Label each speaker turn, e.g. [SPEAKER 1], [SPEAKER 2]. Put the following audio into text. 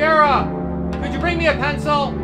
[SPEAKER 1] Vera, could you bring me a pencil?